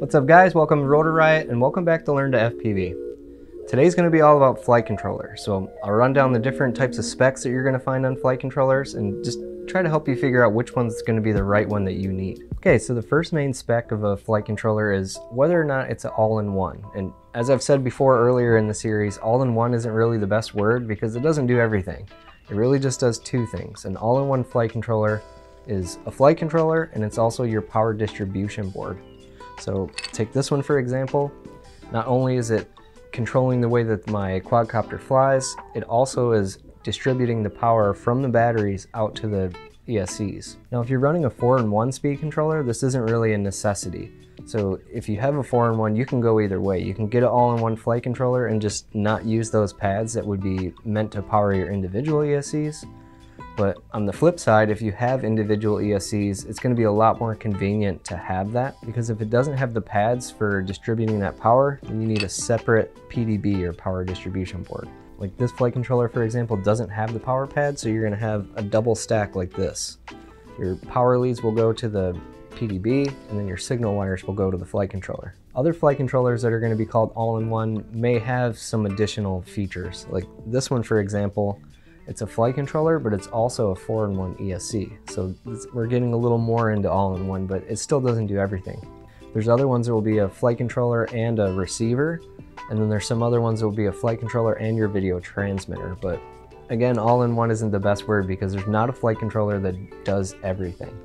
What's up guys, welcome to Rotor Riot and welcome back to Learn to FPV. Today's going to be all about flight controllers, so I'll run down the different types of specs that you're going to find on flight controllers and just try to help you figure out which one's going to be the right one that you need. Okay, so the first main spec of a flight controller is whether or not it's an all-in-one. And as I've said before earlier in the series, all-in-one isn't really the best word because it doesn't do everything. It really just does two things. An all-in-one flight controller is a flight controller and it's also your power distribution board. So take this one for example. Not only is it controlling the way that my quadcopter flies, it also is distributing the power from the batteries out to the ESCs. Now if you're running a 4-in-1 speed controller, this isn't really a necessity. So if you have a 4-in-1, you can go either way. You can get an all-in-one flight controller and just not use those pads that would be meant to power your individual ESCs, but on the flip side, if you have individual ESCs, it's going to be a lot more convenient to have that because if it doesn't have the pads for distributing that power, then you need a separate PDB or power distribution board. Like this flight controller, for example, doesn't have the power pad, so you're going to have a double stack like this. Your power leads will go to the PDB, and then your signal wires will go to the flight controller. Other flight controllers that are going to be called all-in-one may have some additional features. Like this one, for example, it's a flight controller, but it's also a 4-in-1 ESC. So we're getting a little more into all-in-one, but it still doesn't do everything. There's other ones that will be a flight controller and a receiver, and then there's some other ones that will be a flight controller and your video transmitter. But again, all-in-one isn't the best word because there's not a flight controller that does everything.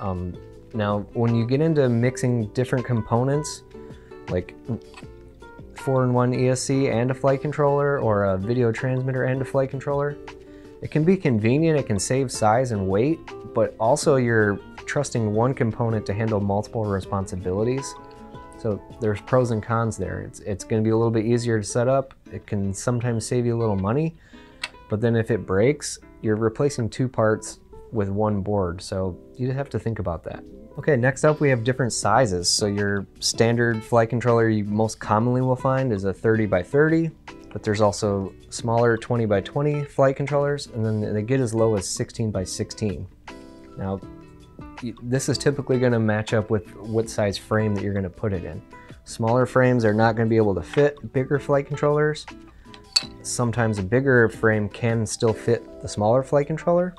Um, now, when you get into mixing different components, like 4-in-1 ESC and a flight controller or a video transmitter and a flight controller. It can be convenient, it can save size and weight, but also you're trusting one component to handle multiple responsibilities. So there's pros and cons there. It's, it's gonna be a little bit easier to set up. It can sometimes save you a little money, but then if it breaks, you're replacing two parts with one board. So you just have to think about that. Okay, next up we have different sizes. So your standard flight controller you most commonly will find is a 30 by 30, but there's also smaller 20 by 20 flight controllers, and then they get as low as 16 by 16. Now, this is typically gonna match up with what size frame that you're gonna put it in. Smaller frames are not gonna be able to fit bigger flight controllers. Sometimes a bigger frame can still fit the smaller flight controller.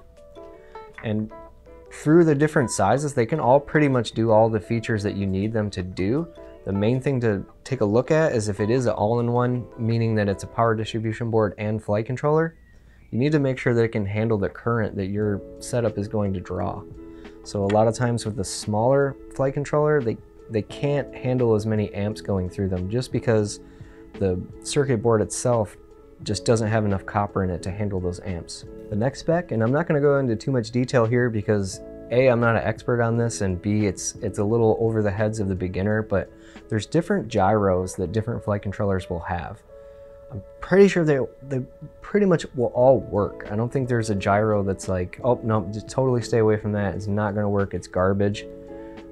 And through the different sizes, they can all pretty much do all the features that you need them to do. The main thing to take a look at is if it is an all-in-one, meaning that it's a power distribution board and flight controller, you need to make sure that it can handle the current that your setup is going to draw. So a lot of times with the smaller flight controller, they, they can't handle as many amps going through them just because the circuit board itself just doesn't have enough copper in it to handle those amps. The next spec, and I'm not gonna go into too much detail here because A, I'm not an expert on this, and B, it's, it's a little over the heads of the beginner, but there's different gyros that different flight controllers will have. I'm pretty sure they, they pretty much will all work. I don't think there's a gyro that's like, oh, no, just totally stay away from that. It's not gonna work, it's garbage.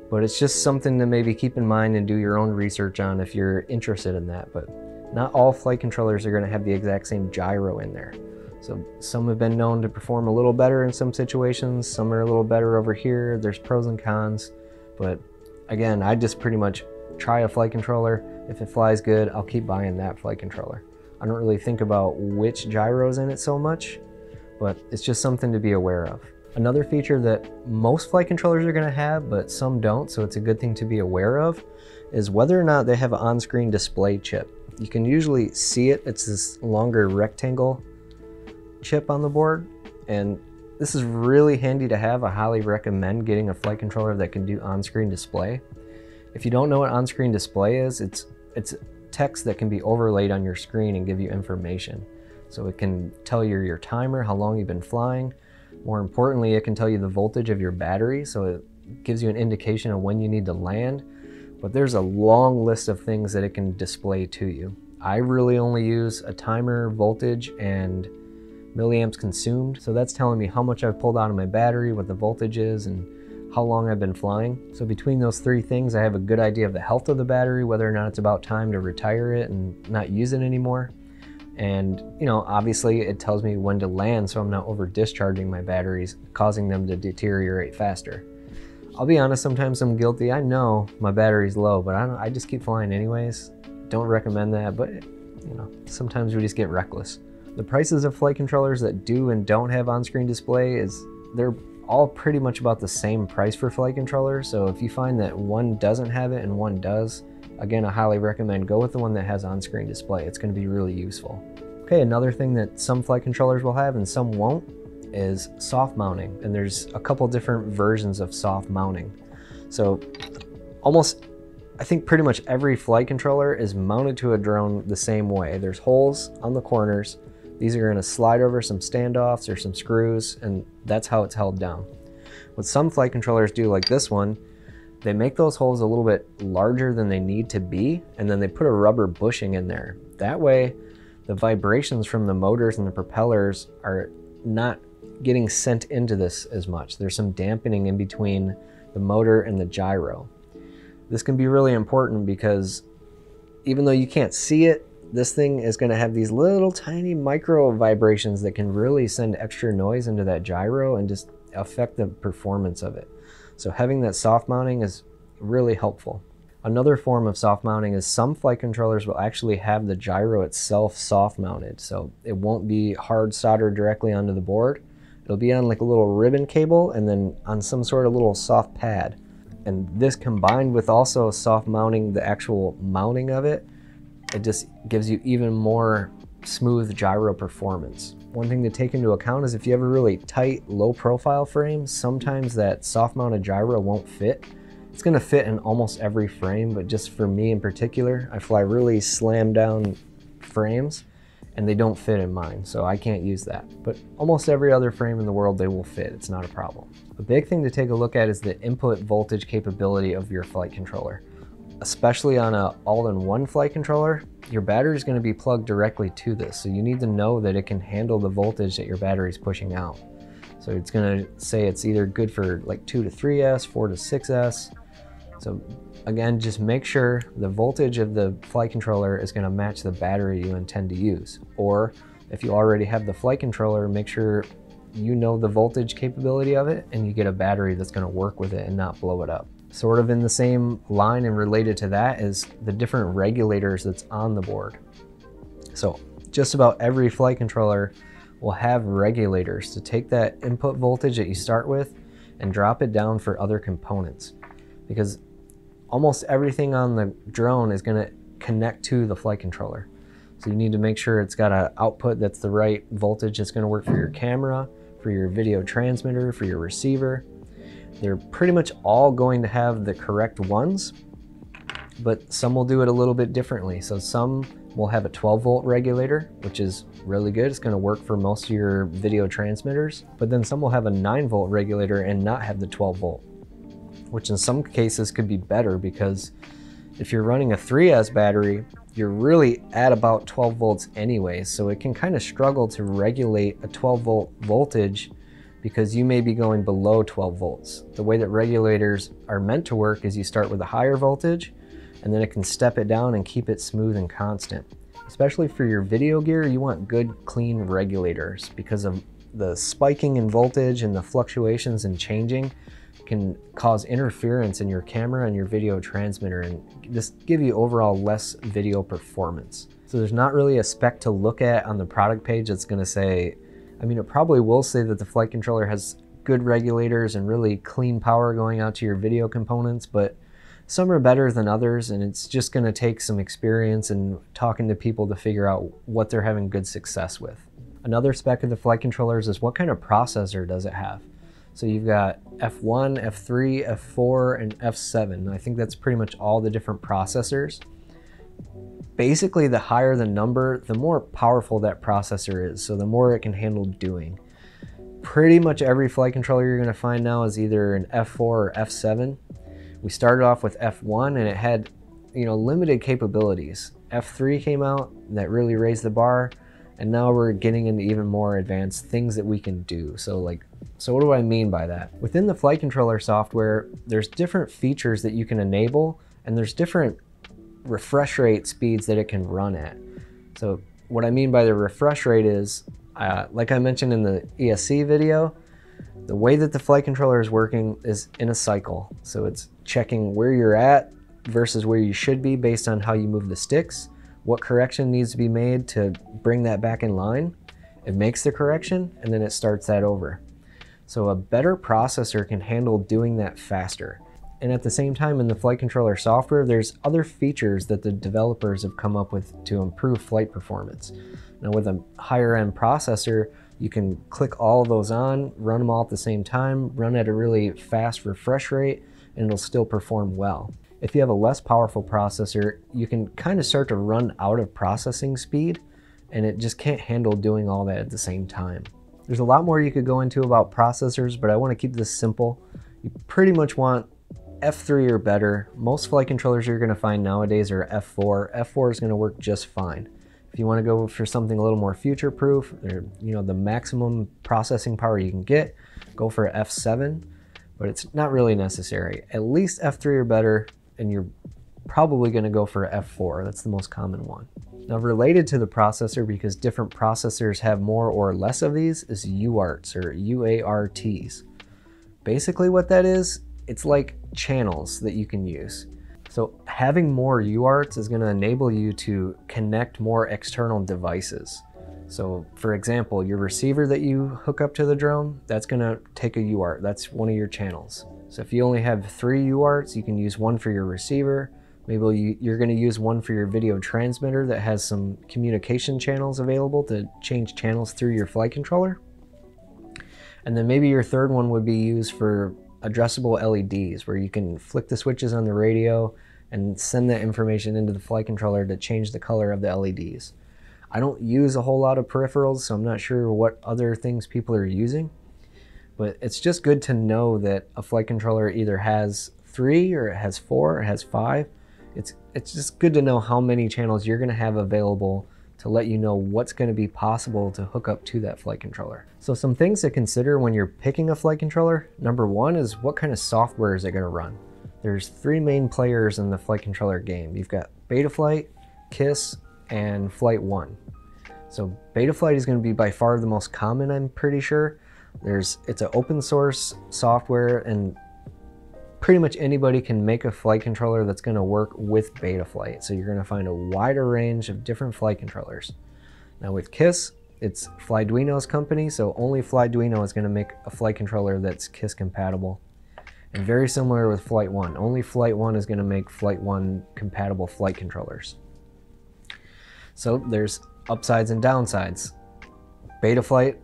But it's just something to maybe keep in mind and do your own research on if you're interested in that. But not all flight controllers are going to have the exact same gyro in there. So some have been known to perform a little better in some situations, some are a little better over here. There's pros and cons, but again, I just pretty much try a flight controller. If it flies good, I'll keep buying that flight controller. I don't really think about which gyro's in it so much, but it's just something to be aware of. Another feature that most flight controllers are going to have, but some don't, so it's a good thing to be aware of, is whether or not they have an on-screen display chip. You can usually see it. It's this longer rectangle chip on the board. And this is really handy to have. I highly recommend getting a flight controller that can do on-screen display. If you don't know what on-screen display is, it's, it's text that can be overlaid on your screen and give you information. So it can tell you your timer, how long you've been flying. More importantly, it can tell you the voltage of your battery. So it gives you an indication of when you need to land but there's a long list of things that it can display to you. I really only use a timer, voltage, and milliamps consumed. So that's telling me how much I've pulled out of my battery, what the voltage is, and how long I've been flying. So between those three things, I have a good idea of the health of the battery, whether or not it's about time to retire it and not use it anymore. And, you know, obviously it tells me when to land so I'm not over discharging my batteries, causing them to deteriorate faster. I'll be honest, sometimes I'm guilty. I know my battery's low, but I, I just keep flying anyways. Don't recommend that, but you know, sometimes we just get reckless. The prices of flight controllers that do and don't have on-screen display is they're all pretty much about the same price for flight controllers. So if you find that one doesn't have it and one does, again, I highly recommend go with the one that has on-screen display. It's gonna be really useful. Okay, another thing that some flight controllers will have and some won't is soft mounting. And there's a couple different versions of soft mounting. So almost, I think pretty much every flight controller is mounted to a drone the same way. There's holes on the corners. These are gonna slide over some standoffs or some screws, and that's how it's held down. What some flight controllers do, like this one, they make those holes a little bit larger than they need to be, and then they put a rubber bushing in there. That way, the vibrations from the motors and the propellers are not getting sent into this as much. There's some dampening in between the motor and the gyro. This can be really important because even though you can't see it, this thing is going to have these little tiny micro vibrations that can really send extra noise into that gyro and just affect the performance of it. So having that soft mounting is really helpful. Another form of soft mounting is some flight controllers will actually have the gyro itself soft mounted. So it won't be hard soldered directly onto the board. It'll be on like a little ribbon cable and then on some sort of little soft pad. And this combined with also soft mounting the actual mounting of it, it just gives you even more smooth gyro performance. One thing to take into account is if you have a really tight, low profile frame, sometimes that soft mounted gyro won't fit. It's gonna fit in almost every frame, but just for me in particular, I fly really slam down frames and they don't fit in mine, so I can't use that. But almost every other frame in the world, they will fit, it's not a problem. A big thing to take a look at is the input voltage capability of your flight controller. Especially on a all-in-one flight controller, your battery is going to be plugged directly to this, so you need to know that it can handle the voltage that your battery is pushing out. So it's going to say it's either good for like 2 to 3S, 4 to 6S. So Again, just make sure the voltage of the flight controller is going to match the battery you intend to use. Or if you already have the flight controller, make sure you know the voltage capability of it and you get a battery that's going to work with it and not blow it up. Sort of in the same line and related to that is the different regulators that's on the board. So just about every flight controller will have regulators to take that input voltage that you start with and drop it down for other components. Because almost everything on the drone is going to connect to the flight controller. So you need to make sure it's got an output that's the right voltage that's going to work for your camera, for your video transmitter, for your receiver. They're pretty much all going to have the correct ones, but some will do it a little bit differently. So some will have a 12 volt regulator, which is really good. It's going to work for most of your video transmitters, but then some will have a 9 volt regulator and not have the 12 volt which in some cases could be better because if you're running a 3S battery, you're really at about 12 volts anyway, so it can kind of struggle to regulate a 12 volt voltage because you may be going below 12 volts. The way that regulators are meant to work is you start with a higher voltage and then it can step it down and keep it smooth and constant. Especially for your video gear, you want good clean regulators because of the spiking in voltage and the fluctuations and changing can cause interference in your camera and your video transmitter and just give you overall less video performance. So there's not really a spec to look at on the product page that's gonna say, I mean, it probably will say that the flight controller has good regulators and really clean power going out to your video components, but some are better than others and it's just gonna take some experience and talking to people to figure out what they're having good success with. Another spec of the flight controllers is what kind of processor does it have? So you've got F1, F3, F4, and F7. I think that's pretty much all the different processors. Basically, the higher the number, the more powerful that processor is, so the more it can handle doing. Pretty much every flight controller you're gonna find now is either an F4 or F7. We started off with F1 and it had, you know, limited capabilities. F3 came out that really raised the bar. And now we're getting into even more advanced things that we can do. So like, so what do I mean by that? Within the flight controller software, there's different features that you can enable and there's different refresh rate speeds that it can run at. So what I mean by the refresh rate is, uh, like I mentioned in the ESC video, the way that the flight controller is working is in a cycle. So it's checking where you're at versus where you should be based on how you move the sticks, what correction needs to be made to bring that back in line. It makes the correction and then it starts that over. So a better processor can handle doing that faster. And at the same time in the flight controller software, there's other features that the developers have come up with to improve flight performance. Now with a higher end processor, you can click all of those on, run them all at the same time, run at a really fast refresh rate, and it'll still perform well. If you have a less powerful processor, you can kind of start to run out of processing speed, and it just can't handle doing all that at the same time. There's a lot more you could go into about processors, but I want to keep this simple. You pretty much want F3 or better. Most flight controllers you're going to find nowadays are F4. F4 is going to work just fine. If you want to go for something a little more future-proof, or you know the maximum processing power you can get, go for F7. But it's not really necessary. At least F3 or better, and you're probably going to go for F4. That's the most common one. Now related to the processor, because different processors have more or less of these, is UARTs or UARTs. Basically what that is, it's like channels that you can use. So having more UARTs is going to enable you to connect more external devices. So for example, your receiver that you hook up to the drone, that's going to take a UART. That's one of your channels. So if you only have three UARTs, you can use one for your receiver. Maybe you're going to use one for your video transmitter that has some communication channels available to change channels through your flight controller. And then maybe your third one would be used for addressable LEDs where you can flick the switches on the radio and send that information into the flight controller to change the color of the LEDs. I don't use a whole lot of peripherals, so I'm not sure what other things people are using, but it's just good to know that a flight controller either has three or it has four or it has five. It's, it's just good to know how many channels you're gonna have available to let you know what's going to be possible to hook up to that flight controller. So some things to consider when you're picking a flight controller. Number one is what kind of software is it going to run? There's three main players in the flight controller game. You've got Betaflight, KISS, and Flight 1. So Betaflight is going to be by far the most common, I'm pretty sure. There's It's an open source software and pretty much anybody can make a flight controller that's going to work with Betaflight. So you're going to find a wider range of different flight controllers. Now with KISS, it's Flyduino's company, so only Flyduino is going to make a flight controller that's KISS compatible. And very similar with Flight 1. Only Flight 1 is going to make Flight 1 compatible flight controllers. So there's upsides and downsides. Betaflight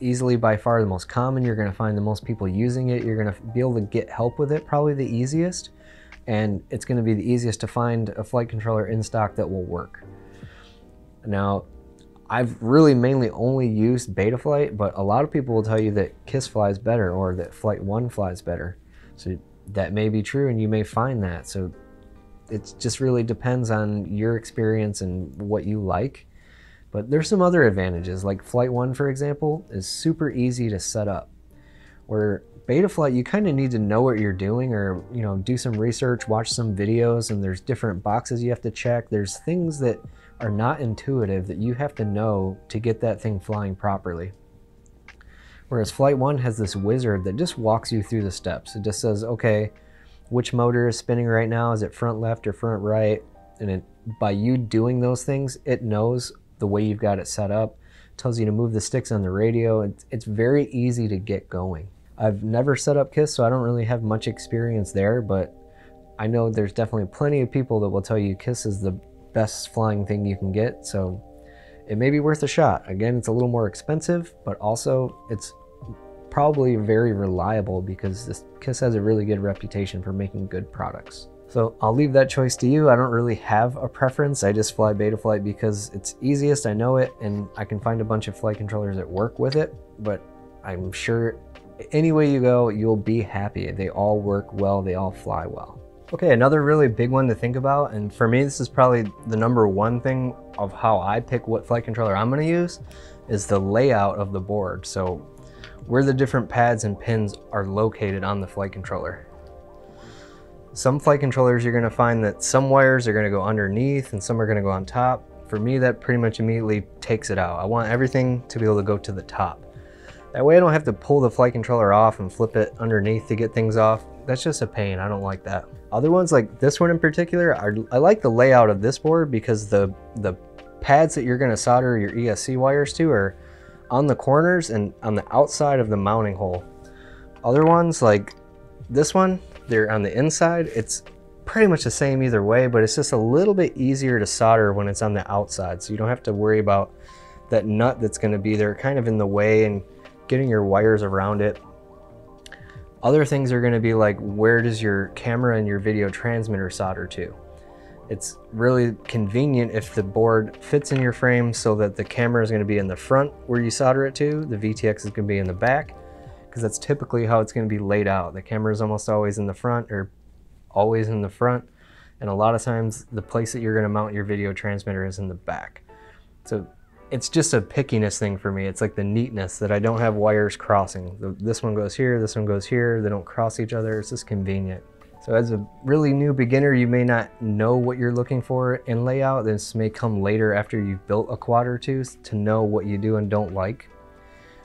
easily by far the most common. You're going to find the most people using it. You're going to be able to get help with it, probably the easiest. And it's going to be the easiest to find a flight controller in stock that will work. Now, I've really mainly only used Betaflight, but a lot of people will tell you that KISS flies better or that Flight 1 flies better. So that may be true and you may find that. So it just really depends on your experience and what you like. But there's some other advantages, like Flight 1, for example, is super easy to set up. Where Betaflight, you kind of need to know what you're doing or, you know, do some research, watch some videos, and there's different boxes you have to check. There's things that are not intuitive that you have to know to get that thing flying properly. Whereas Flight 1 has this wizard that just walks you through the steps. It just says, okay, which motor is spinning right now? Is it front left or front right? And it, by you doing those things, it knows the way you've got it set up. Tells you to move the sticks on the radio. It's, it's very easy to get going. I've never set up KISS, so I don't really have much experience there, but I know there's definitely plenty of people that will tell you KISS is the best flying thing you can get, so it may be worth a shot. Again, it's a little more expensive, but also it's probably very reliable because this KISS has a really good reputation for making good products. So I'll leave that choice to you. I don't really have a preference. I just fly Betaflight because it's easiest, I know it, and I can find a bunch of flight controllers that work with it, but I'm sure any way you go, you'll be happy. They all work well, they all fly well. Okay, another really big one to think about, and for me this is probably the number one thing of how I pick what flight controller I'm gonna use, is the layout of the board. So where the different pads and pins are located on the flight controller. Some flight controllers, you're gonna find that some wires are gonna go underneath and some are gonna go on top. For me, that pretty much immediately takes it out. I want everything to be able to go to the top. That way I don't have to pull the flight controller off and flip it underneath to get things off. That's just a pain, I don't like that. Other ones like this one in particular, I, I like the layout of this board because the, the pads that you're gonna solder your ESC wires to are on the corners and on the outside of the mounting hole. Other ones like this one, they're on the inside. It's pretty much the same either way, but it's just a little bit easier to solder when it's on the outside. So you don't have to worry about that nut that's gonna be there kind of in the way and getting your wires around it. Other things are gonna be like, where does your camera and your video transmitter solder to? It's really convenient if the board fits in your frame so that the camera is gonna be in the front where you solder it to, the VTX is gonna be in the back, because that's typically how it's gonna be laid out. The camera is almost always in the front or always in the front. And a lot of times the place that you're gonna mount your video transmitter is in the back. So it's just a pickiness thing for me. It's like the neatness that I don't have wires crossing. This one goes here, this one goes here. They don't cross each other. It's just convenient. So as a really new beginner, you may not know what you're looking for in layout. This may come later after you've built a quad or two to know what you do and don't like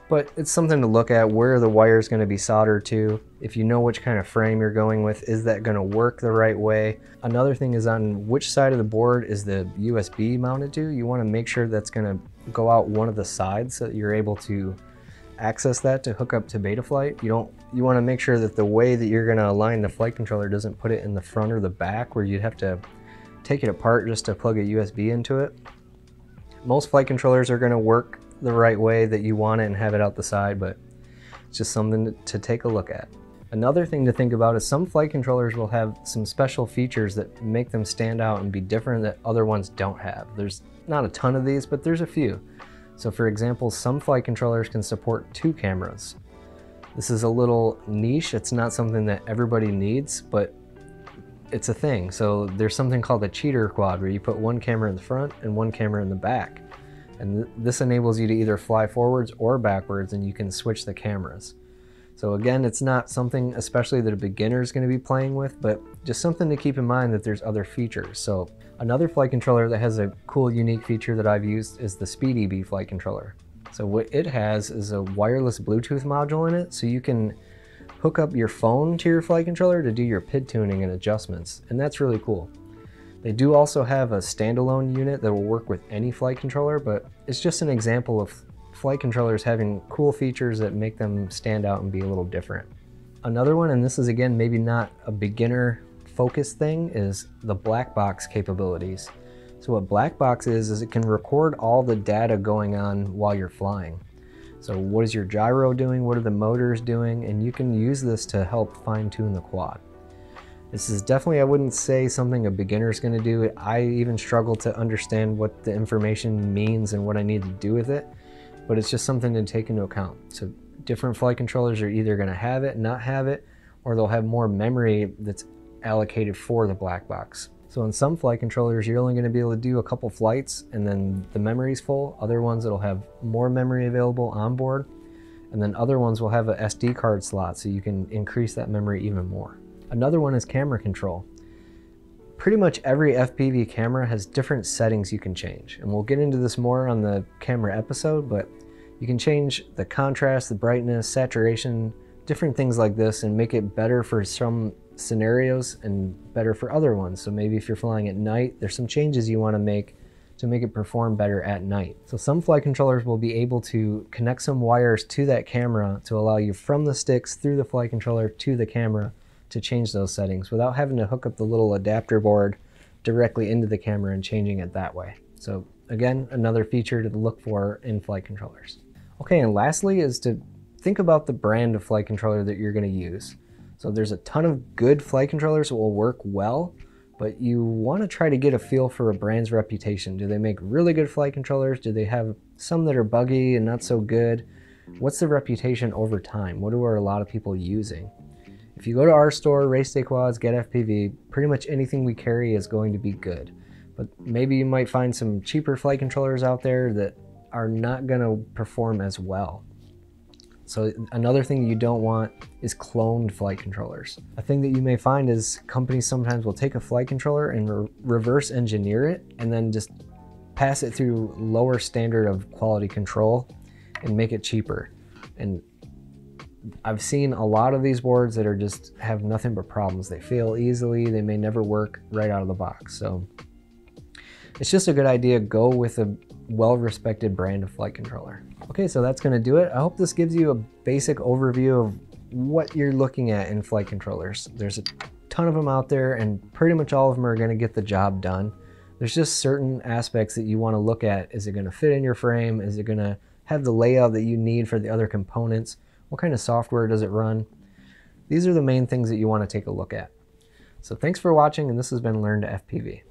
but it's something to look at where the wire is going to be soldered to. If you know which kind of frame you're going with, is that going to work the right way? Another thing is on which side of the board is the USB mounted to. You want to make sure that's going to go out one of the sides so that you're able to access that to hook up to Betaflight. You don't you want to make sure that the way that you're going to align the flight controller doesn't put it in the front or the back where you'd have to take it apart just to plug a USB into it. Most flight controllers are going to work the right way that you want it and have it out the side, but it's just something to take a look at. Another thing to think about is some flight controllers will have some special features that make them stand out and be different that other ones don't have. There's not a ton of these, but there's a few. So for example, some flight controllers can support two cameras. This is a little niche. It's not something that everybody needs, but it's a thing. So there's something called a cheater quad where you put one camera in the front and one camera in the back. And th this enables you to either fly forwards or backwards and you can switch the cameras. So again, it's not something especially that a beginner is going to be playing with, but just something to keep in mind that there's other features. So another flight controller that has a cool unique feature that I've used is the SpeedyBee flight controller. So what it has is a wireless Bluetooth module in it, so you can hook up your phone to your flight controller to do your PID tuning and adjustments, and that's really cool. They do also have a standalone unit that will work with any flight controller, but it's just an example of flight controllers having cool features that make them stand out and be a little different. Another one, and this is again maybe not a beginner focused thing, is the black box capabilities. So what black box is, is it can record all the data going on while you're flying. So what is your gyro doing? What are the motors doing? And you can use this to help fine tune the quad. This is definitely, I wouldn't say something a beginner is going to do. I even struggle to understand what the information means and what I need to do with it, but it's just something to take into account. So different flight controllers are either going to have it, not have it, or they'll have more memory that's allocated for the black box. So in some flight controllers, you're only going to be able to do a couple flights and then the memory's full. Other ones, it'll have more memory available on board. And then other ones will have a SD card slot so you can increase that memory even more. Another one is camera control. Pretty much every FPV camera has different settings you can change, and we'll get into this more on the camera episode, but you can change the contrast, the brightness, saturation, different things like this and make it better for some scenarios and better for other ones. So maybe if you're flying at night, there's some changes you want to make to make it perform better at night. So some flight controllers will be able to connect some wires to that camera to allow you from the sticks through the flight controller to the camera to change those settings without having to hook up the little adapter board directly into the camera and changing it that way. So again, another feature to look for in flight controllers. Okay, and lastly is to think about the brand of flight controller that you're gonna use. So there's a ton of good flight controllers that will work well, but you wanna try to get a feel for a brand's reputation. Do they make really good flight controllers? Do they have some that are buggy and not so good? What's the reputation over time? What are a lot of people using? If you go to our store, Race Day Quads, Get FPV, pretty much anything we carry is going to be good. But maybe you might find some cheaper flight controllers out there that are not going to perform as well. So another thing you don't want is cloned flight controllers. A thing that you may find is companies sometimes will take a flight controller and re reverse engineer it and then just pass it through lower standard of quality control and make it cheaper. And I've seen a lot of these boards that are just have nothing but problems. They fail easily. They may never work right out of the box. So it's just a good idea. Go with a well-respected brand of flight controller. Okay, so that's gonna do it. I hope this gives you a basic overview of what you're looking at in flight controllers. There's a ton of them out there and pretty much all of them are gonna get the job done. There's just certain aspects that you wanna look at. Is it gonna fit in your frame? Is it gonna have the layout that you need for the other components? What kind of software does it run? These are the main things that you wanna take a look at. So thanks for watching and this has been Learn to FPV.